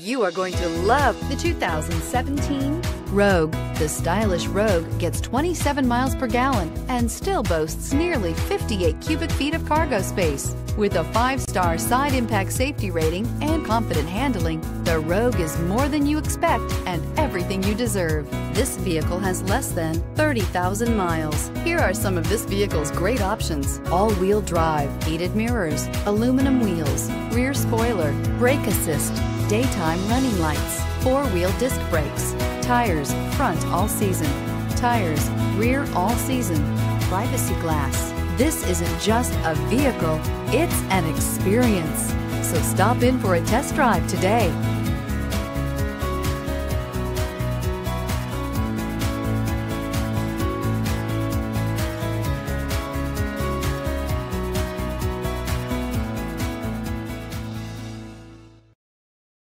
You are going to love the 2017 Rogue. The stylish Rogue gets 27 miles per gallon and still boasts nearly 58 cubic feet of cargo space. With a five-star side impact safety rating and confident handling, the Rogue is more than you expect and everything you deserve. This vehicle has less than 30,000 miles. Here are some of this vehicle's great options. All-wheel drive, heated mirrors, aluminum wheels, rear spoiler, brake assist, daytime running lights, four-wheel disc brakes, tires, front all season, tires, rear all season, privacy glass. This isn't just a vehicle, it's an experience. So stop in for a test drive today.